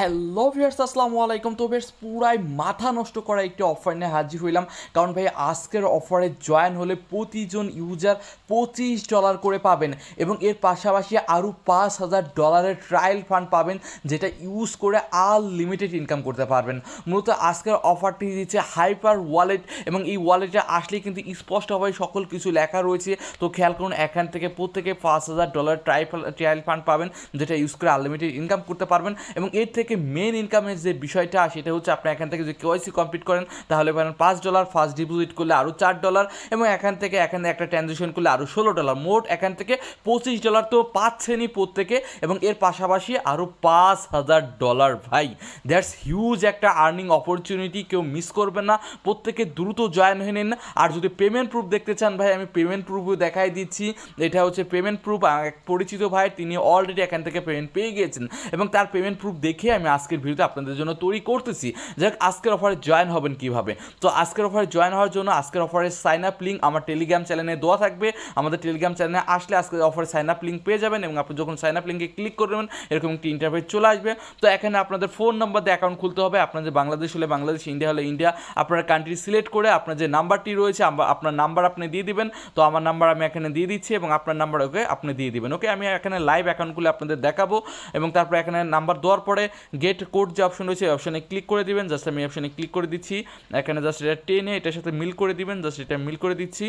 Hello viewers আসসালামু আলাইকুম। তো বেশ পুরাই মাথা নষ্ট করা একটি অফার নিয়ে হাজির হইলাম। কারণ ভাই, আজকের অফারে জয়েন হলে প্রতিজন ইউজার পঁচিশ ডলার করে পাবেন এবং এর পাশাপাশি আরও পাঁচ হাজার ডলারের ট্রায়াল ফান্ড পাবেন, যেটা ইউজ করে আনলিমিটেড ইনকাম করতে পারবেন। মূলত আজকের অফারটি দিচ্ছে হাইপার ওয়ালেট এবং এই ওয়ালেটে আসলে কিন্তু স্পষ্টভাবে সকল কিছু লেখা রয়েছে। তো খেয়াল করুন, এখান থেকে প্রত্যেকে পাঁচ হাজার ডলার ট্রায়াল ট্রায়াল ফান্ড পাবেন, যেটা ইউজ করে আনলিমিটেড ইনকাম করতে পারবেন এবং এর থেকে মেন ইনকামের যে বিষয়টা, সেটা হচ্ছে আপনি এখান থেকে যদি কেওয়াইসি কমপ্লিট করেন, তাহলে পারেন পাঁচ ডলার ফার্স্ট ডিপোজিট করলে আরও চার ডলার এবং এখান থেকে এখানে একটা ট্রানজেকশন করলে আরও ষোলো ডলার মোট এখান থেকে পঁচিশ ডলার তো পাচ্ছেনই প্রত্যেকে এবং এর পাশাপাশি আরও পাঁচ হাজার ডলার ভাই। দ্যাটস হিউজ একটা আর্নিং অপরচুনিটি কেউ মিস করবেন না। প্রত্যেকে দ্রুত জয়েন হয়ে নিন। আর যদি পেমেন্ট প্রুফ দেখতে চান ভাই, আমি পেমেন্ট প্রুফও দেখাই দিচ্ছি। এটা হচ্ছে পেমেন্ট প্রুফ এক পরিচিত ভাই, তিনি অলরেডি এখান থেকে পেমেন্ট পেয়ে গিয়েছেন। এবং তার পেমেন্ট প্রুফ দেখে আমি আজকের ভিডিওতে আপনাদের জন্য তৈরি করতেছি। যাক, আজকের অফারে জয়েন হবেন কীভাবে? তো আজকের অফারে জয়েন হওয়ার জন্য আজকের অফারের সাইন আপ লিঙ্ক আমার টেলিগ্রাম চ্যানেলে দেওয়া থাকবে। আমাদের টেলিগ্রাম চ্যানেলে আসলে আজকের অফারে সাইন আপ লিঙ্ক পেয়ে যাবেন এবং আপনি যখন সাইন আপ লিঙ্কে ক্লিক করবেন এরকম একটি ইন্টারভিউ চলে আসবে। তো এখানে আপনাদের ফোন নাম্বার দিয়ে অ্যাকাউন্ট খুলতে হবে। আপনাদের বাংলাদেশ হলে বাংলাদেশ ইন্ডিয়া হলে ইন্ডিয়া আপনার কান্ট্রি সিলেক্ট করে আপনার যে নাম্বারটি রয়েছে আপনার নাম্বার আপনি দিয়ে দিবেন। তো আমার নাম্বার আমি এখানে দিয়ে দিচ্ছি এবং আপনার নাম্বার ওকে আপনি দিয়ে দিবেন, ওকে? আমি এখানে লাইভ অ্যাকাউন্ট খুলে আপনাদের দেখাবো এবং তারপরে এখানে নাম্বার দেওয়ার পরে গেট কোড যে অপশন রয়েছে অপশানে ক্লিক করে দিবেন। জাস্ট আমি অপশানে ক্লিক করে দিচ্ছি। এখানে জাস্ট এটা টেনে এটার সাথে মিল করে দিবেন। জাস্ট এটা মিল করে দিচ্ছি।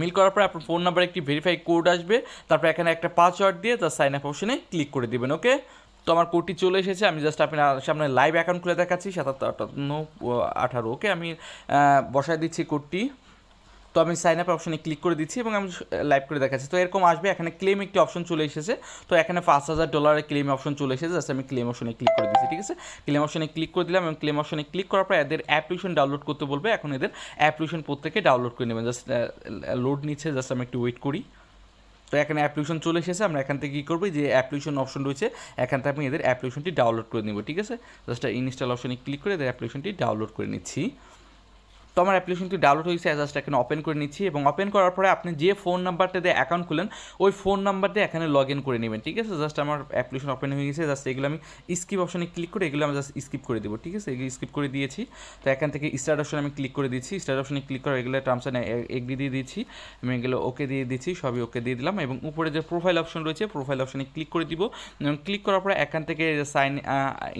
মিল করার পরে আপনার ফোন নাম্বার একটি ভেরিফাই কোড আসবে। তারপর এখানে একটা পাসওয়ার্ড দিয়ে জাস্ট সাইন আপ অপশনে ক্লিক করে দিবেন ওকে তো আমার কোডটি চলে এসেছে। আমি জাস্ট আপনার সামনে লাইভ অ্যাকাউন্ট খুলে দেখাচ্ছি। সাতাত্তর আঠারো ওকে আমি বসায় দিচ্ছি কোডটি তো আমি সাইন আপ অপশনে ক্লিক করে দিচ্ছি এবং আমি লাইভ করে দেখাচ্ছি। তো এরকম আসবে, এখানে ক্লেম একটি অপশন চলে এসেছে। তো এখানে পাঁচ হাজার ডলারের ক্লেম অপশন চলে এসেছে। জাস্ট আমি ক্লেম অপশনে ক্লিক করে দিচ্ছি, ঠিক আছে? ক্লেম অপশনে ক্লিক করে দিলাম এবং ক্লেম অপশনে ক্লিক করার পর এদের অ্যাপ্লিকেশন ডাউনলোড করতে বলবে। এখন এদের অ্যাপ্লিকেশন প্রত্যেকে ডাউনলোড করে নেবেন। জাস্ট লোড নিচ্ছে জাস্ট আমি একটু ওয়েট করি। তো এখানে অ্যাপ্লিকেশন চলে এসেছে। আমরা এখান থেকে কী করব? যে অ্যাপ্লিকেশন অপশন রয়েছে, এখান থেকে আমি এদের অ্যাপ্লিকেশনটি ডাউনলোড করে নেব, ঠিক আছে? জাস্ট ইনস্টল অপশনে ক্লিক করে এদের অ্যাপ্লিকেশনটি ডাউনলোড করে নিচ্ছি। তো আমার অ্যাপ্লিকেশনটি ডাউনলোড হয়েছে জাস্ট এখানে ওপেন করে নিচ্ছি এবং ওপেন করার পরে আপনি যে ফোন নাম্বারটা দিয়ে অ্যাকাউন্ট খুলেন ওই ফোন নাম্বার দিয়ে এখানে লগ ইন করে নেবেন, ঠিক আছে? জাস্ট আমার অ্যাপ্লিকেশন ওপেন হয়ে গেছে জাস্ট এগুলো আমি স্কিপ অপশনে ক্লিক করে এগুলো আমি জাস্ট স্কিপ করে দেবো, ঠিক আছে? এগুলো স্কিপ করে দিয়েছি। তো এখান থেকে স্টার্ট অপশনে আমি ক্লিক করে দিচ্ছি স্টার্ট অপশনে ক্লিক করে এগুলো টার্মস অ্যান্ড এগ্রি দিয়ে দিচ্ছি, আমি এগুলো ওকে দিয়ে দিচ্ছি, সবই ওকে দিয়ে দিলাম এবং উপরে যে প্রোফাইল অপশন রয়েছে প্রোফাইল অপশনে ক্লিক করে দিব। এবং ক্লিক করার পরে এখান থেকে সাইন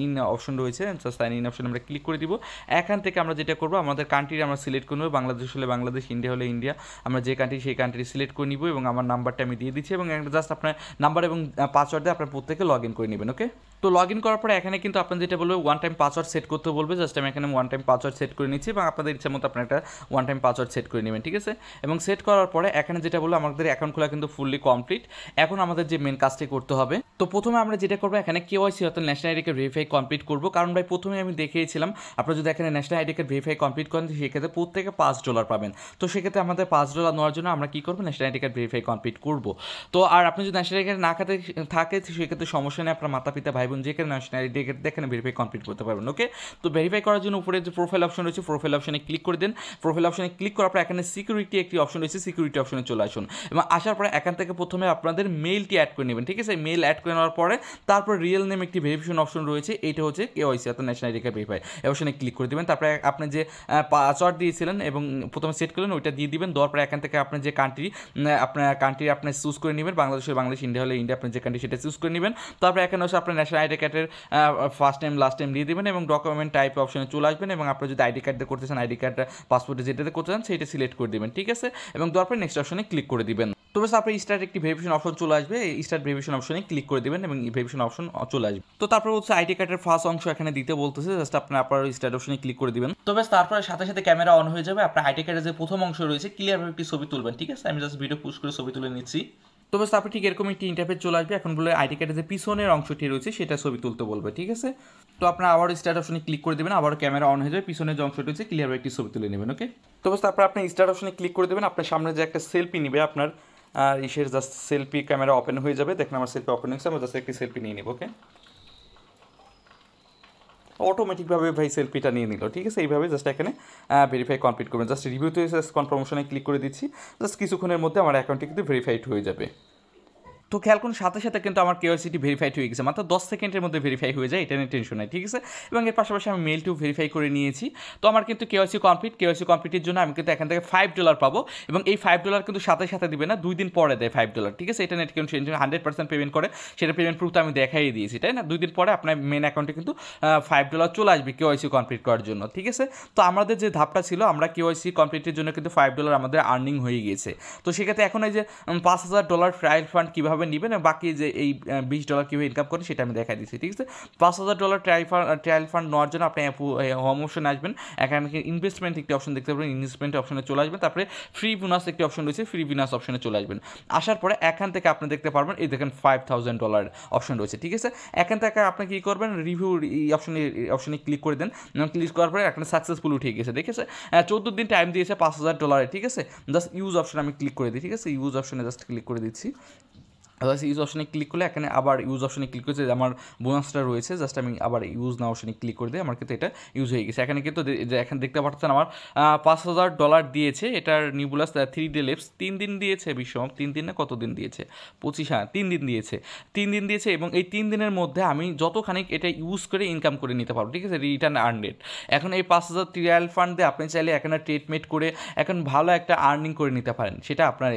ইন অপশন রয়েছে সাইন ইন অপশন আমরা ক্লিক করে দিব। এখান থেকে আমরা যেটা করব, আমাদের কান্ট্রি আমরা সিলেক্ট করে নেব। বাংলাদেশ হলে বাংলাদেশ ইন্ডিয়া হলে ইন্ডিয়া আমরা যে কান্ট্রি সেই কান্ট্রি সিলেক্ট করে নিব এবং আমার নাম্বারটা আমি দিয়ে দিচ্ছি এবং জাস্ট আপনার নাম্বার এবং পাসওয়ার্ড দিয়ে আপনার প্রত্যেকে লগ ইন করে নেবেন ওকে তো লগ ইন করার পরে এখানে কিন্তু আপনার যেটা বলবে ওয়ান টাইম পাসওয়ার্ড সেট করতে বলবে জাস্ট আমি এখানে ওয়ান টাইম পাসওয়ার্ড সেট করে নিচ্ছি এবং আপনাদের ইচ্ছা মতো আপনার একটা ওয়ান টাইম পাসওয়ার্ড সেট করে নেবেন, ঠিক আছে? এবং সেট করার পরে এখানে যেটা বলব আমাদের অ্যাকাউন্ট খোলা কিন্তু ফুললি কমপ্লিট এখন আমাদের যে মেন কাজটি করতে হবে, তো প্রথমে আমরা যেটা করব, এখানে কেওয়াইসি অর্থাৎ national ID card verify complete করব। কারণ ভাই, প্রথমে আমি দেখিয়েছিলাম, আপনারা যদি এখানে national ID card verify complete করেন সেক্ষেত্রে প্রত্যেকে পাঁচ ডলার পাবেন। তো সেক্ষেত্রে আমাদের পাঁচ ডলার নেওয়ার জন্য আমরা কী করব national ID card verify complete করব। তো আর আপনি যদি ন্যাশনাল আইডি কার্ড না খাতে, থাকে সেক্ষেত্রে সমস্যা নেই, আপনার মাতা পিতা ভাই বোন যে ন্যাশনাল আইডি কার্ড এখানে ভেরিফাই কমপ্লিট করতে পারবেন ওকে তো ভেরিফাই করার জন্য উপরে যে প্রোফাইল অপশন রয়েছে প্রোফাইল অপশনে ক্লিক করে দেন। প্রোফাইল অপশনে ক্লিক করার পর এখানে সিকিউরিটি একটি অপশন রয়েছে সিকিউরিটি অপশনে চলে আসুন। এবং আসার পরে এখান থেকে প্রথমে আপনাদের মেইলটি অ্যাড করে নেবেন, ঠিক আছে? মেইল অ্যাড করে নেওয়ার পরে তারপর রিয়েল নেম একটি ভেরিফিকেশন অপশন রয়েছে, এইটা হচ্ছে কেওয়াইসি অর্থাৎ ন্যাশনাল কার্ড ভেরিফাই এই অপশনে ক্লিক করে দেবেন, তারপরে আপনি যে পাসওয়ার্ড দিয়েছিলেন এবং প্রথমে সেট করলেন, ওইটা দিয়ে দিবেন, দেওয়ার পরে এখান থেকে আপনার যে কান্ট্রি আপনার কান্ট্রি আপনি চুজ করে নেবেন বাংলাদেশের বাংলাদেশ ইন্ডিয়া হলে ইন্ডিয়া আপনার যে কান্ট্রি সেটা চুজ করে নেবেন। তারপরে এখানে হচ্ছে আপনার ন্যাশনাল আইডি কার্ডের ফার্স্ট টাইম লাস্ট টাইম দিয়ে দেবেন এবং ডকুমেন্ট টাইপ অপশনে চলে আসবেন এবং আপনি যদি আইডি কার্ড করতে চান আইডি কার্ড পাসপোর্টে যেটাতে করতে চান, সেইটা সিলেক্ট করে দেবেন, ঠিক আছে? এবং দেওয়ার পরে নেক্সট অপশনে ক্লিক করে দিবেন। তো বেশ আপনি স্টার্ট একটি ভেরিফিকেশন অপশন চলে আসবে। স্টার্ট ভেরিফিকেশন অপশনে ক্লিক করে দেবেন এবং ভেরিফিকেশন অপশন চলে আসবে। তো তারপর হচ্ছে আইডি কার্ডের ফার্স্ট অংশ এখানে দিতে বলতেছে জাস্ট আপনি আপনার স্টার্ট অপশনে ক্লিক করে দিবেন। তো বেশ তারপরে সাথে সাথে ক্যামেরা অন হয়ে যাবে। আপনার আইডি কার্ডের যে প্রথম অংশ রয়েছে ক্লিয়ারভাবে একটি ছবি তুলবেন, ঠিক আছে? আমি জাস্ট ভিডিও পুশ করে ছবি তুলে নিচ্ছি। তো বাস তারপর ঠিক এরকম একটি ইন্টারফেস চলে আসবে। এখন বলে আইডি কার্ডের যে পিছনের অংশটি রয়েছে, সেটা ছবি তুলতে বলবে, ঠিক আছে? তো আপনার আবার স্টার্ট অপশনে ক্লিক করে দেবেন, আবার ক্যামেরা অন হয়ে যাবে, পিছনের যে অংশটি রয়েছে ক্লিয়ারভাবে একটি ছবি তুলে নেবেন ওকে তো বাস তারপর আপনি স্টার্ট অপশনে ক্লিক করে দেবেন, আপনার সামনে যে একটা সেলফি নেবে, আপনার ইসের জাস্ট সেলফি ক্যামেরা ওপেন হয়ে যাবে। দেখেন, আমার সেলফি ওপেন হয়েছে আমরা জাস্ট একটি সেলফি নিয়ে নেব ওকে অটোমেটিকভাবে ভাই সেলফিটা নিয়ে নিল, ঠিক আছে? এইভাবে জাস্ট এখানে ভেরিফাই কমপ্লিট করবেন। জাস্ট রিভিউতে কনফার্মেশনে ক্লিক করে দিচ্ছি। জাস্ট কিছুক্ষণের মধ্যে আমার অ্যাকাউন্টটি কিন্তু ভেরিফাইড হয়ে যাবে। তো খেয়াল করুন, সাথে সাথে কিন্তু আমার কেওয়াইসিটি ভেরিফাইড হয়ে গেছে। মাত্র দশ সেকেন্ডের মধ্যে ভেরিফাই হয়ে যায়, এটা নিয়ে টেনশন নাই, ঠিক আছে? এবং এর পাশাপাশি আমি মেলটিও ভেরিফাই করে নিয়েছি। তো আমার কিন্তু কেওয়াইসি কমপ্লিট কেওয়াইসি কমপ্লিটের জন্য আমি কিন্তু এখান থেকে ফাইভ ডলার পাবো। এবং এই ফাইভ ডলার কিন্তু সাথে সাথে দিবে না, দুই দিন পরে দেয় ফাইভ ডলার ঠিক আছে? এটা নেট কিন্তু হান্ড্রেড পার্সেন্ট পেমেন্ট করে। সেটা পেমেন্ট প্রুফ তো আমি দেখাই দিয়েছি, তাই না? দুই দিন পরে আপনার মেন অ্যাকাউন্টে কিন্তু ফাইভ ডলার চলে আসবে কেওয়াইসি কমপ্লিট করার জন্য, ঠিক আছে? তো আমাদের যে ধাপটা ছিল, আমরা কেওয়াইসি কমপ্লিটের জন্য কিন্তু ফাইভ ডলার আমাদের আর্নিং হয়ে গিয়েছে। তো সেক্ষেত্রে এখন এই যে পাঁচ হাজার ডলার ট্রায়াল ফান্ড কীভাবে নেবেন বাকি যে এই বিশ ডলার কীভাবে ইনকাম করেন সেটা আমি দেখাই দিচ্ছি, ঠিক আছে? পাঁচ হাজার dollar trial fund trial fund নেওয়ার জন্য আপনি হোম অপশনে আসবেন। এখানে ইনভেস্টমেন্ট একটি অপশন দেখতে পাবেন ইনভেস্টমেন্ট অপশনে চলে আসবেন। তারপরে ফ্রি বোনাস একটি অপশন রয়েছে ফ্রি বোনাস অপশনে চলে আসবেন। আসার পরে এখান থেকে আপনি দেখতে পারবেন, এই দেখেন ফাইভ থাউজেন্ড ডলার অপশন রয়েছে, ঠিক আছে? এখান থেকে আপনি কী করবেন রিভিউ এই অপশনে অপশনে ক্লিক করে দেন। ক্লিক করার পরে এখানে সাকসেসফুল উঠে গেছে, ঠিক আছে? চোদ্দ দিন টাইম দিয়েছে পাঁচ হাজার ডলারে ঠিক আছে? জাস্ট ইউজ অপশনে আমি ক্লিক করে দিই, ঠিক আছে? ইউজ অপশনে জাস্ট ক্লিক করে দিচ্ছি। আদার্স ইউজ অপশনে ক্লিক করলে এখানে আবার ইউজ অপশনে ক্লিক করেছে আমার বোনাসটা রয়েছে জাস্ট আমি আবার ইউজ না অপশনে ক্লিক করে দিই, আমার কিন্তু এটা ইউজ হয়ে গেছে। এখানে কিন্তু এখানে দেখতে পাচ্ছেন আমার পাঁচ হাজার ডলার দিয়েছে, এটার নিউবুলাস থ্রি ডে লেপস তিন দিন দিয়েছে বিশ্বম তিন দিন না কত দিন দিয়েছে? পঁচিশ হ্যাঁ তিন দিন দিয়েছে। তিন দিন দিয়েছে এবং এই তিন দিনের মধ্যে আমি যতখানি এটা ইউজ করে ইনকাম করে নিতে পারব, ঠিক আছে? রিটার্ন আর্নেড এখন এই পাঁচ হাজার ট্রিয়াল ফান্ড দিয়ে আপনি চাইলে এখানে ট্রিটমেন্ট করে এখন ভালো একটা আর্নিং করে নিতে পারেন, সেটা আপনার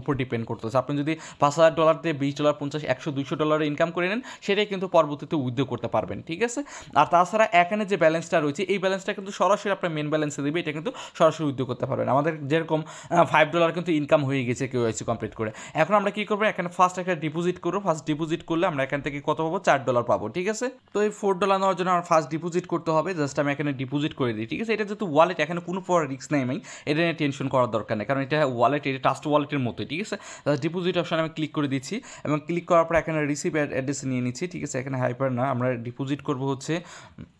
উপর ডিপেন্ড করতেছে। আপনি যদি পাঁচ হাজার ডলার দিয়ে বিশ ডলার, পঞ্চাশ, একশো, দুইশো ডলার ইনকাম করে নেন, সেটাই কিন্তু পরবর্তীতে উদ্যোগ করতে পারবেন, ঠিক আছে? আর তাছাড়া এখানে যে ব্যালেন্সটা রয়েছে, এই ব্যালেন্সটা কিন্তু সরাসরি আপনার মেন ব্যালেন্সে দেবে, এটা কিন্তু সরাসরি উদ্যোগ করতে পারবেন। আমাদের যেরকম ফাইভ ডলার কিন্তু ইনকাম হয়ে গেছে কেউ এসে কমপ্লিট করে। এখন আমরা কী করব? এখানে ফার্স্ট একটা ডিপোজিট করব। ফার্স্ট ডিপোজিট করলে আমরা এখান থেকে কত পাবো? চার ডলার পাবো, ঠিক আছে? তো এই ফোর ডলার নেওয়ার জন্য আমার ফার্স্ট ডিপোজিট করতে হবে। জাস্ট আমি এখানে ডিপোজিট করে দিই, ঠিক আছে? এটা যেহেতু ওয়ালেট এখানে কোনো পর রিস্ক নেই আমি। এটা নিয়ে টেনশন করার দরকার নেই, কারণ এটা ওয়ালেট এটা ট্রাস্ট ওয়ালেটের মতোই, ঠিক আছে? ডিপোজিট অপশন আমি ক্লিক করে দিচ্ছি। এবং ক্লিক করার পর এখানে রিসিভ অ্যাড্রেস নিয়ে নিচ্ছি। ঠিক আছে, এখানে হাইপার না, আমরা ডিপোজিট করব হচ্ছে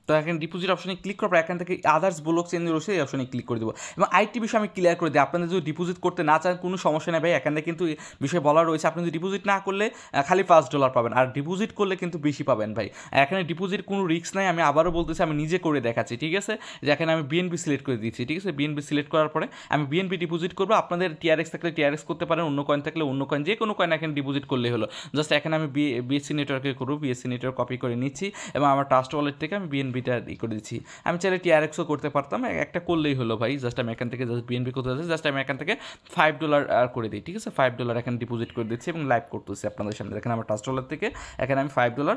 তো এখানে ডিপোজিট অপশনে ক্লিক করার পর এখান থেকে আদার্স ব্লক চেঞ্জ রয়েছে এই অপশনে ক্লিক করে দেবো। এবং আইটি বিষয় আমি ক্লিয়ার করে দিই আপনাদের যদি ডিপোজিট করতে না চান, কোনো সমস্যা নেই ভাই। এখানে কিন্তু বিষয় বলা রয়েছে, আপনি যদি ডিপোজিট না করলে খালি পাঁচ ডলার পাবেন। আর ডিপোজিট করলে কিন্তু বেশি পাবেন ভাই। এখানে ডিপোজিট কোনো রিস্ক নাই, আমি আবারও বলতেছি, আমি নিজে করে দেখাচ্ছি, ঠিক আছে? যে এখানে আমি বিএনপি সিলেক্ট করে দিচ্ছি ঠিক আছে? বিএনপি সিলেক্ট করার পরে আমি বিএনপি ডিপোজিট করব। আপনাদের টিআরএক্স থাকলে টিআরএক্স করতে পারেন, অন্য কয়েন থাকলে অন্য কয়েন যে কোনো কয়েন এখানে ডিপোজিট করলে হলো। জাস্ট এখানে আমি বিএসসি নেটওয়ার্কে করব বিএসসি নেটওয়ার্ক কপি করে নিচ্ছি। এবং আমার ট্রাস্ট ওয়ালেট থেকে আমি বিএনপিটা ই করে দিচ্ছি। আমি চাইলে টিআরএক্সও করতে পারতাম। একটা করলেই হলো ভাই। জাস্ট আমি এখান থেকে জাস্ট বিএনপি করতে যাচ্ছি। জাস্ট আমি এখান থেকে ফাইভ ডলার আর করে দিই, ঠিক আছে? ফাইভ ডলার এখানে ডিপোজিট করে দিচ্ছি এবং লাইভ করতেছি আপনাদের সামনে। এখানে আমার ট্রাস্ট ডলার থেকে এখানে আমি ফাইভ ডলার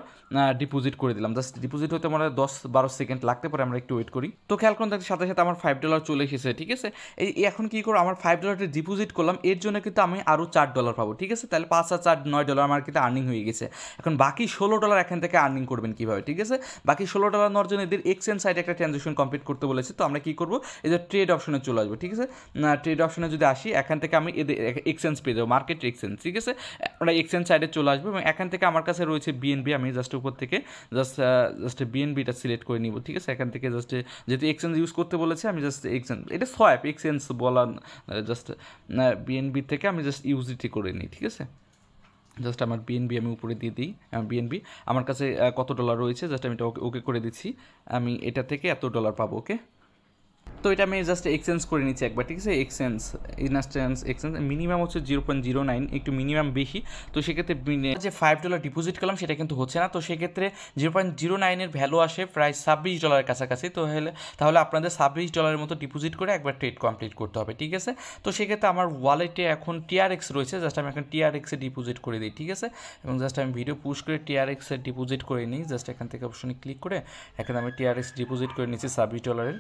ডিপোজিট করে দিলাম। জাস্ট ডিপোজিট হতে আমার দশ বারো সেকেন্ড লাগতে পারে। আমরা একটু ওয়েট করি। তো খেয়াল করুন তার সাথে সাথে আমার ফাইভ ডলার চলে এসেছে, ঠিক আছে? এই এখন কী করো আমার ফাইভ ডলারটা ডিপোজিট করলাম। এর জন্য কিন্তু আমি আরও চার ডলার পাবো, ঠিক আছে? তাহলে পাঁচ আর চার নয় ডলার আমার কিন্তু আর্নিং হয়ে গেছে। এখন বাকি ষোলো ডলার এখান থেকে আর্নিং করবেন কীভাবে, ঠিক আছে? বাকি ষোলো ডলার নেওয়ার জন্য এদের এক্সচেঞ্জ সাইডে একটা ট্রানজেকশন কমপ্লিট করতে বলেছে। তো আমরা কী করব? যে ট্রেড অপশনে চলে আসব, ঠিক আছে? ট্রেড অপশনে যদি আসি, এখান থেকে আমি এদের এক্সচেঞ্জ পেয়ে যাব মার্কেট এক্সচেঞ্জ ঠিক আছে? আমরা এক্সচেঞ্জ সাইডে চলে আসব এবং এখান থেকে আমার কাছে রয়েছে বিএনবি আমি জাস্ট উপর থেকে জাস্ট জাস্ট বিএনবিটা সিলেক্ট করে নিব, ঠিক আছে? এখান থেকে জাস্ট যেহেতু এক্সচেঞ্জ ইউজ করতে বলেছে, আমি জাস্ট এক্সচেঞ্জ এটা সোয়াপ এক্সচেঞ্জ বলা জাস্ট বিএনবি থেকে আমি জাস্ট ইউজিটি করে নিই, ঠিক আছে? জাস্ট আমার বিএনবি আমি উপরে দিয়ে দিই বিএনবি আমার কাছে কত ডলার রয়েছে? জাস্ট আমি এটা ওকে ওকে করে দিচ্ছি। আমি এটা থেকে এত ডলার পাবো ওকে তো এটা আমি জাস্ট এক্সচেঞ্জ করে নিচ্ছি একবার, ঠিক আছে? এক্সচেঞ্জ ইনস্ট্যান্স এক্সচেঞ্জ মিনিমাম হচ্ছে জিরো পয়েন্ট জিরো নাইন একটু মিনিমাম বেশি। তো সেক্ষেত্রে যে ফাইভ ডলার ডিপোজিট করলাম, সেটা কিন্তু হচ্ছে না। তো সেক্ষেত্রে জিরো পয়েন্ট জিরো নাইনের ভ্যালু আসে প্রায় ছাব্বিশ ডলারের কাছাকাছি। তো হলে তাহলে আপনাদের ছাব্বিশ ডলারের মতো ডিপোজিট করে একবার ট্রেড কমপ্লিট করতে হবে, ঠিক আছে? তো সেক্ষেত্রে আমার ওয়ালেটে এখন টিআরএক্স রয়েছে। জাস্ট আমি এখন টিআরএক্সে ডিপোজিট করে দিই, ঠিক আছে? এবং জাস্ট আমি ভিডিও পুশ করে টিআরএক্সে ডিপোজিট করে নিই। জাস্ট এখান থেকে অপশনে ক্লিক করে এখানে আমি টিআরএক্স ডিপোজিট করে নিচ্ছি ছাব্বিশ ডলারের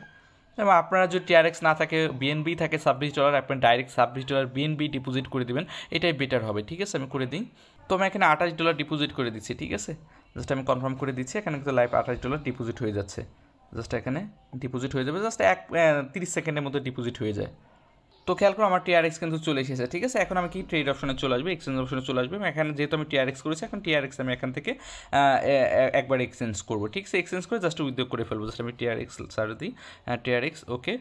এবং আপনারা যদি টিআরএক্স না থাকে বিএনবি থাকে ছাব্বিশ ডলার, আপনি ডাইরেক্ট ছাব্বিশ ডলার বিএনবি ডিপোজিট করে দেবেন। এটাই বেটার হবে, ঠিক আছে? আমি করে দিই। তো আমি এখানে আঠাশ ডলার ডিপোজিট করে দিচ্ছি, ঠিক আছে? জাস্ট আমি কনফার্ম করে দিচ্ছি, এখানে কিন্তু লাইভ আঠাশ ডলার ডিপোজিট হয়ে যাচ্ছে। জাস্ট এখানে ডিপোজিট হয়ে যাবে জাস্ট এক তিরিশ সেকেন্ডের মধ্যে ডিপোজিট হয়ে যায়। তো খেয়াল করো আমার টিআরএক্স কিন্তু চলে এসেছে, ঠিক আছে? এখন আমি কি ট্রেড অপশনে চলে আসবে? এক্সচেঞ্জ অপশনে চলে আসবে? এখানে যেহেতু আমি টিআরএক্স করেছি, এখন টিআরএক্স আমি এখান থেকে একবার এক্সচেঞ্জ করব, ঠিক আছে? এক্সচেঞ্জ করে জাস্ট উদ্যোগ করে ফেলব জাস্ট আমি টিআরএক্স সার দিই টিআরএক্স ওকে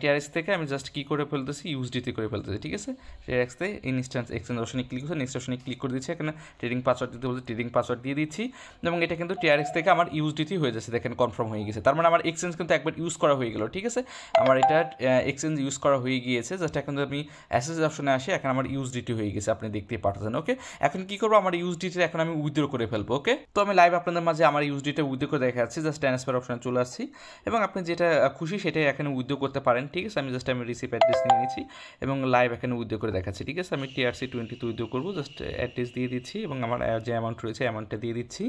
টিআরএক্স থেকে আমি জাস্ট কী করে ফেলতেছি? ইউজডিতে করে ফেলতেছি, ঠিক আছে? টিআরএক্সতে ইনস্ট্যান্স এক্সচেঞ্জ অপশনে ক্লিক করছে নেক্সট অপশনে ক্লিক করে দিচ্ছি, এখানে ট্রেডিং পাসওয়ার্ড দিতে বলছে ট্রেডিং পাসওয়ার্ড দিয়ে দিচ্ছি। এবং এটা কিন্তু টিআরএক্স থেকে আমার ইউজডিতেই হয়ে যাচ্ছে, দেখেন কনফার্ম হয়ে গেছে। তার মানে আমার এক্সচেঞ্জ কিন্তু একবার ইউজ করা হয়ে গেল, ঠিক আছে? আমার এটা এক্সচেঞ্জ ইউজ করা হয়ে গিয়েছে জাস্ট এখন আমি অ্যাসেস অপশনে আসি, এখন আমার ইউজডিটি হয়ে গেছে, আপনি দেখতেই পারতেছেন ওকে এখন কি করব? আমার ইউজডিটি এখন আমি উইথড্র করে ফেলব ওকে তো আমি লাইভ আপনাদের মাঝে আমার ইউজডিটা উইথড্র করে দেখা যাচ্ছে জাস্ট ট্রান্সফার অপশনে চলে আসছি। এবং আপনি যেটা খুশি সেটাই এখানে উইথড্র করতে পারেন, ঠিক আছে? আমি জাস্ট আমি রিসিভ অ্যাড্রেস নিয়ে নিচ্ছি এবং লাইভ এখানে উইথড্র করে দেখাচ্ছি, ঠিক আছে? আমি টিআরসি টোয়েন্টিতে উইথড্র করব, জাস্ট অ্যাড্রেস দিয়ে দিচ্ছি এবং আমার যে অ্যামাউন্ট রয়েছে অ্যামাউন্টটা দিয়ে দিচ্ছি।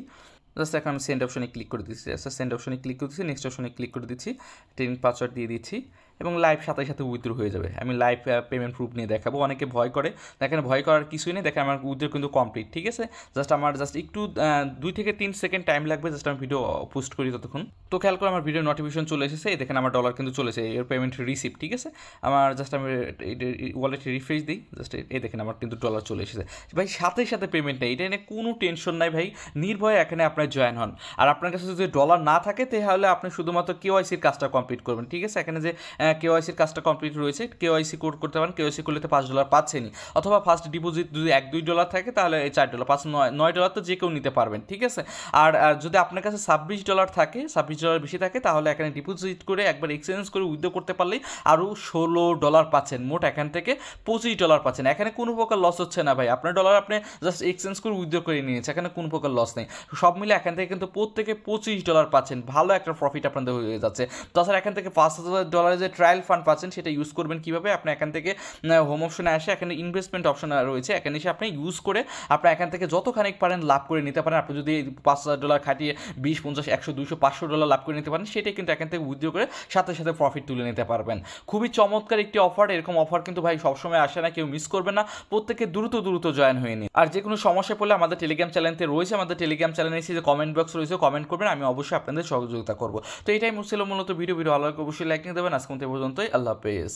জাস্ট এখন আমি সেন্ড অপশনে ক্লিক করে দিচ্ছি, জাস্ট সেন্ড অপশনে ক্লিক করে দিচ্ছি নেক্সট অপশনে ক্লিক করে দিচ্ছি ট্রেনিং পাসওয়ার্ড দিয়ে দিচ্ছি। এবং লাইভ সাথে সাথে উইথড্র হয়ে যাবে। আমি লাইভ পেমেন্ট প্রুফ নিয়ে দেখাবো। অনেকে ভয় করে। দেখেন, ভয় করার কিছুই নেই। দেখেন, আমার উইথড্র কিন্তু কমপ্লিট ঠিক আছে? জাস্ট আমার জাস্ট একটু দুই থেকে তিন সেকেন্ড টাইম লাগবে। জাস্ট আমি ভিডিও পোস্ট করি ততক্ষণ তো খেয়াল করে, আমার ভিডিও নোটিফিকেশন চলে এসেছে। দেখেন, আমার ডলার কিন্তু চলেছে এর পেমেন্ট রিসিভ ঠিক আছে? আমার জাস্ট আমি ওয়ালেটে রিফ্রেশ দিই। জাস্ট এই দেখেন, আমার কিন্তু ডলার চলে এসেছে। ভাই, সাথে সাথে পেমেন্ট নেই। এটা নিয়ে কোনো টেনশন নাই, ভাই। নির্ভয়ে এখানে আপনার জয়েন হন। আর আপনার কাছে যদি ডলার না থাকে, তাহলে আপনি শুধুমাত্র কেওয়াইসির কাজটা কমপ্লিট করবেন, ঠিক আছে? এখানে যে কেওয়াইসির কাজটা কমপ্লিট রয়েছে। কেওয়াইসি কোড করতে পারেন। কেওয়াইসি করলে পাঁচ ডলার পাচ্ছেনই। অথবা ফার্স্ট ডিপোজিট যদি এক, দুই ডলার থাকে, তাহলে চার ডলার পাঁচ, নয় নয় ডলার তো যে কেউ নিতে পারবেন, ঠিক আছে? আর যদি আপনার কাছে ছাব্বিশ ডলার থাকে, ছাব্বিশ ডলার বেশি থাকে, তাহলে এখানে ডিপোজিট করে একবার এক্সচেঞ্জ করে উইথড্র করতে পারলেই আরও ষোলো ডলার পাচ্ছেন। মোট এখান থেকে পঁচিশ ডলার পাচ্ছেন। এখানে কোনো প্রকার লস হচ্ছে না ভাই। আপনার ডলার আপনি জাস্ট এক্সচেঞ্জ করে উইথড্র করে নিয়েছে এখানে কোনো প্রকার লস নেই। সব মিলে এখান থেকে কিন্তু প্রত্যেকে পঁচিশ ডলার পাচ্ছেন। ভালো একটা প্রফিট আপনাদের হয়ে যাচ্ছে। তাছাড়া এখান থেকে পাঁচ হাজার ডলারের যে ট্রায়াল ফান্ড পাচ্ছেন, সেটা ইউজ করবেন কীভাবে? আপনি এখান থেকে হোম অপশনে আসে, এখানে ইনভেস্টমেন্ট অপশন রয়েছে। এখানে এসে আপনি ইউজ করে আপনি এখান থেকে যতখানিক পারেন লাভ করে নিতে পারেন। আপনি যদি পাঁচ হাজার ডলার খাটিয়ে বিশ, পঞ্চাশ, একশো দুশো পাঁচশো ডলার লাভ করে নিতে পারেন সেটাই কিন্তু এখান থেকে উদ্যোগ করে সাথে সাথে প্রফিট তুলে নিতে পারবেন। খুবই চমৎকার একটি অফার এরকম অফার কিন্তু ভাই সবসময় আসে না, কেউ মিস করবে না। প্রত্যেকে দ্রুত দ্রুত জয়েন হয়ে নিন। আর যে কোনো সমস্যা পড়লে আমাদের টেলিগ্রাম চ্যানেলতে রয়েছে, আমাদের টেলিগ্রাম চ্যানেলে এসে যে কমেন্ট বক্স রয়েছে কমেন্ট করবেন। আমি অবশ্যই আপনাদের সহযোগিতা করব। তো এটাই ছিল মূলত ভিডিও ভিডিও ভালো অবশ্যই লাইক নিয়ে দেবেন। আজকে পর্যন্তই আল্লাহ হাফেজ।